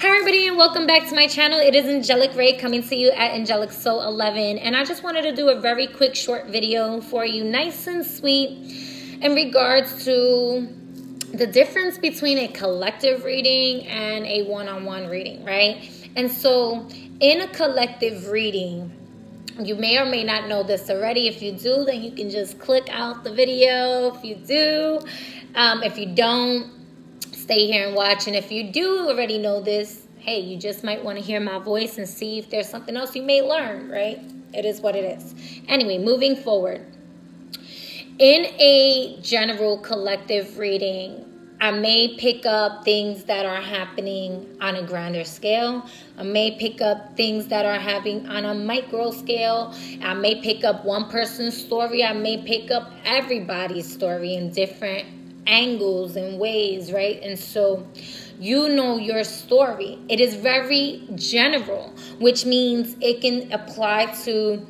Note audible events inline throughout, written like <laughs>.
Hi everybody and welcome back to my channel. It is Angelic Ray coming to you at Angelic Soul 11 and I just wanted to do a very quick short video for you nice and sweet in regards to the difference between a collective reading and a one-on-one -on -one reading, right? And so in a collective reading, you may or may not know this already. If you do, then you can just click out the video. If you do, um, if you don't, stay here and watch. And if you do already know this, hey, you just might want to hear my voice and see if there's something else you may learn, right? It is what it is. Anyway, moving forward. In a general collective reading, I may pick up things that are happening on a grander scale. I may pick up things that are happening on a micro scale. I may pick up one person's story. I may pick up everybody's story in different angles and ways, right? And so you know your story. It is very general, which means it can apply to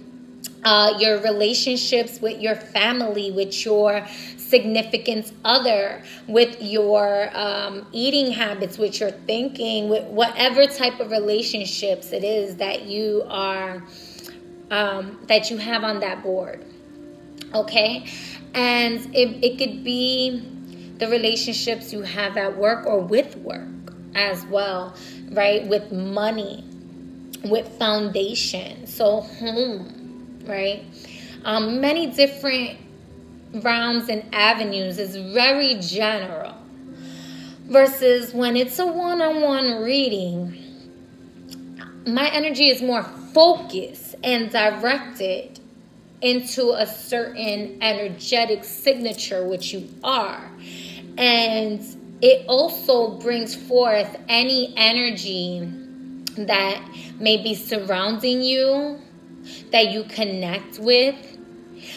uh, your relationships with your family, with your significant other, with your um, eating habits, with your thinking, with whatever type of relationships it is that you are um, that you have on that board. Okay, and it, it could be the relationships you have at work or with work as well, right? With money, with foundation, so home, right? Um, many different realms and avenues is very general. Versus when it's a one on one reading, my energy is more focused and directed into a certain energetic signature, which you are. And it also brings forth any energy that may be surrounding you, that you connect with.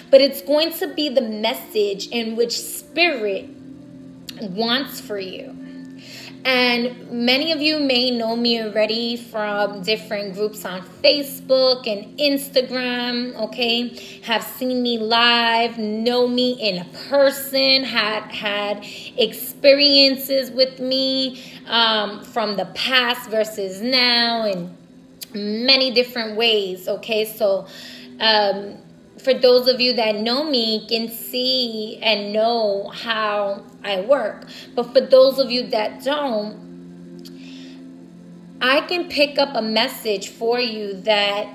But it's going to be the message in which spirit wants for you. And many of you may know me already from different groups on Facebook and Instagram, okay? Have seen me live, know me in person, had had experiences with me um, from the past versus now in many different ways, okay? So, um, for those of you that know me can see and know how I work. But for those of you that don't, I can pick up a message for you that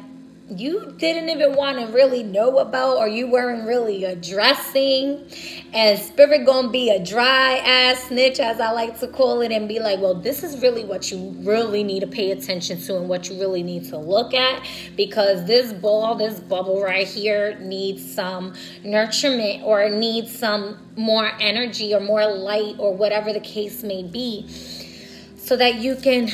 you didn't even want to really know about or you weren't really addressing and spirit gonna be a dry ass snitch as i like to call it and be like well this is really what you really need to pay attention to and what you really need to look at because this ball this bubble right here needs some nurturement or needs some more energy or more light or whatever the case may be so that you can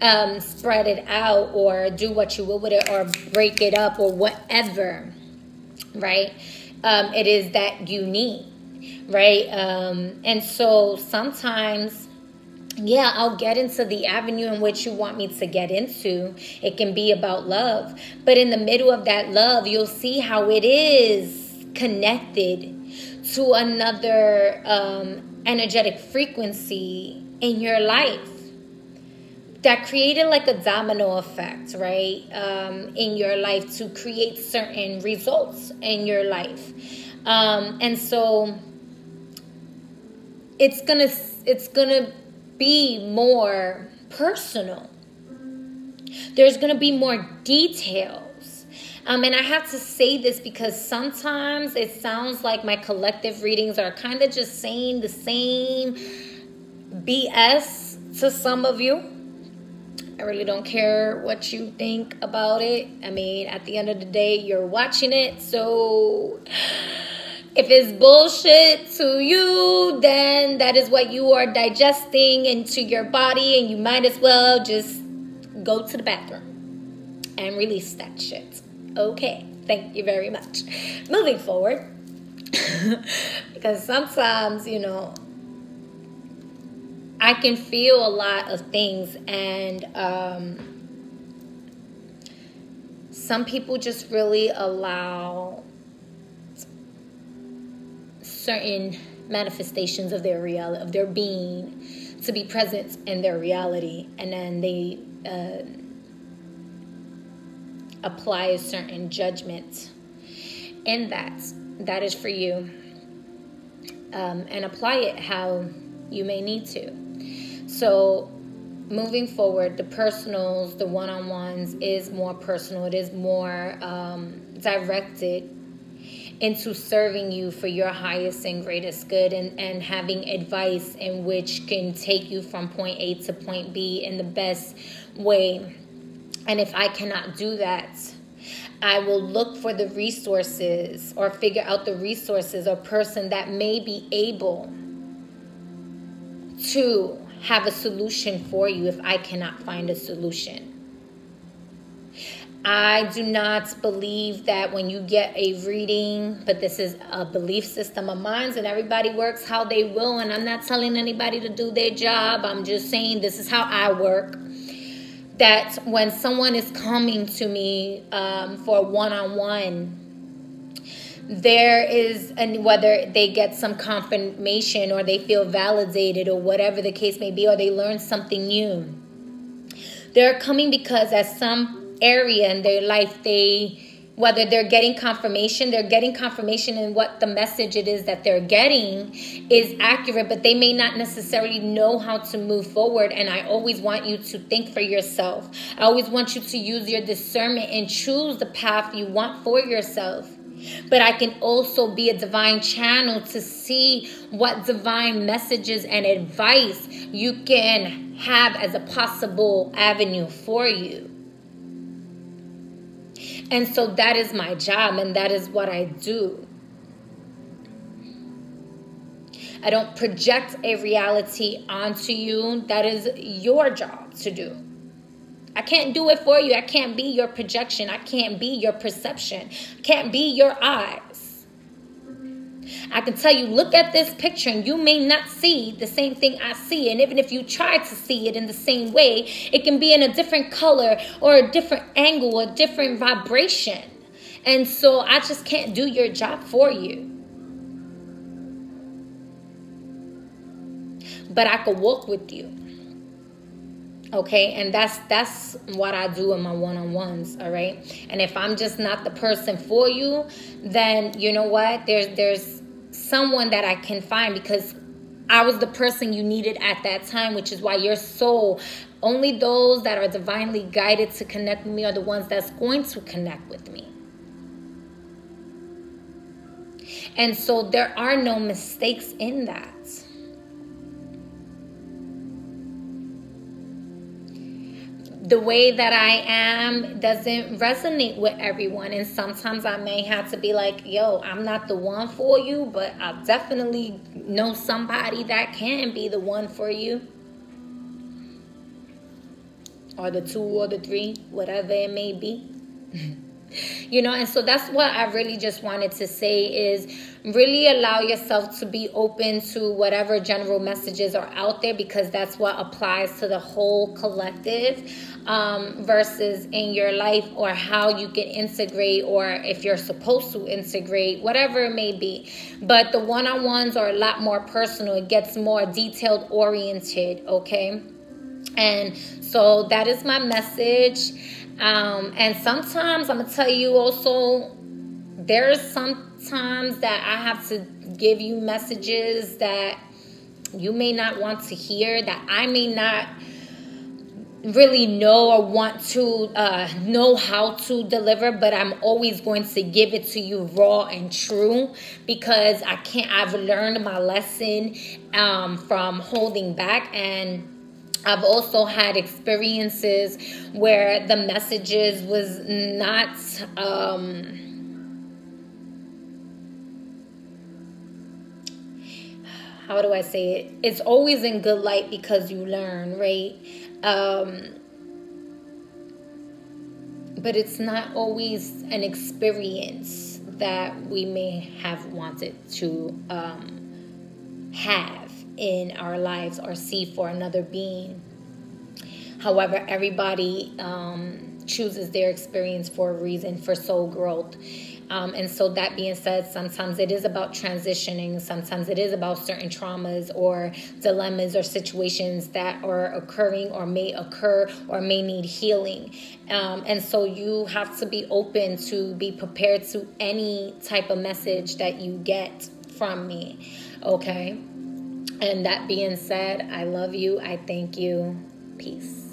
um, spread it out or do what you will with it or break it up or whatever, right? Um, it is that you need, right? Um, and so sometimes, yeah, I'll get into the avenue in which you want me to get into. It can be about love. But in the middle of that love, you'll see how it is connected to another um, energetic frequency in your life that created like a domino effect, right, um, in your life to create certain results in your life. Um, and so it's gonna it's gonna be more personal. There's gonna be more details. Um, and I have to say this because sometimes it sounds like my collective readings are kind of just saying the same BS to some of you I really don't care what you think about it. I mean, at the end of the day, you're watching it. So if it's bullshit to you, then that is what you are digesting into your body, and you might as well just go to the bathroom and release that shit. Okay, thank you very much. Moving forward, <laughs> because sometimes, you know, I can feel a lot of things, and um, some people just really allow certain manifestations of their reality, of their being, to be present in their reality. And then they uh, apply a certain judgment in that. That is for you. Um, and apply it how you may need to so moving forward the personals the one-on-ones is more personal it is more um, directed into serving you for your highest and greatest good and, and having advice in which can take you from point A to point B in the best way. And if I cannot do that, I will look for the resources or figure out the resources or person that may be able to have a solution for you if I cannot find a solution. I do not believe that when you get a reading, but this is a belief system of mine, and everybody works how they will. And I'm not telling anybody to do their job. I'm just saying this is how I work. That when someone is coming to me um, for one on one, there is, and whether they get some confirmation or they feel validated or whatever the case may be, or they learn something new, they're coming because at some area in their life they whether they're getting confirmation they're getting confirmation in what the message it is that they're getting is accurate but they may not necessarily know how to move forward. And i always want you to think for yourself. I always want you to use your discernment and choose the path you want for yourself but I can also be a divine channel to see what divine messages and advice you can have as a possible avenue for you. And so that is my job and that is what I do. I don't project a reality onto you. That is your job to do. I can't do it for you. I can't be your projection. I can't be your perception. I can't be your eyes. I can tell you, look at this picture and you may not see the same thing I see. And even if you try to see it in the same way, it can be in a different color or a different angle, a different vibration. And so I just can't do your job for you. But I could walk with you okay and that's that's what i do in my one-on-ones all right and if i'm just not the person for you then you know what there's there's someone that I can find because I was the person you needed at that time, which is why your soul, only those that are divinely guided to connect with me are the ones that's going to connect with me. And so there are no mistakes in that. The way that I am doesn't resonate with everyone. And sometimes I may have to be like, yo, I'm not the one for you, but I definitely know somebody that can be the one for you. Or the two or the three, whatever it may be. <laughs> you know, and so that's what I really just wanted to say is really allow yourself to be open to whatever general messages are out there because that's what applies to the whole collective um, versus in your life or how you can integrate or if you're supposed to integrate, whatever it may be. But the one on ones are a lot more personal, it gets more detailed oriented, okay? And so that is my message. Um, and sometimes I'm gonna tell you also, there's sometimes that I have to give you messages that you may not want to hear, that I may not really know or want to uh, know how to deliver, but I'm always going to give it to you raw and true because I can't. I've learned my lesson um, from holding back and. I've also had experiences where the messages was not um, how do I say it? It's always in good light because you learn, right? Um, but it's not always an experience that we may have wanted to um, have in our lives or see for another being. However, everybody um, chooses their experience for a reason, for soul growth. Um, and so, that being said, sometimes it is about transitioning, sometimes it is about certain traumas or dilemmas or situations that are occurring or may occur or may need healing. Um, and so, you have to be open to be prepared to any type of message that you get from me. Okay. And that being said, I love you. I thank you. Peace.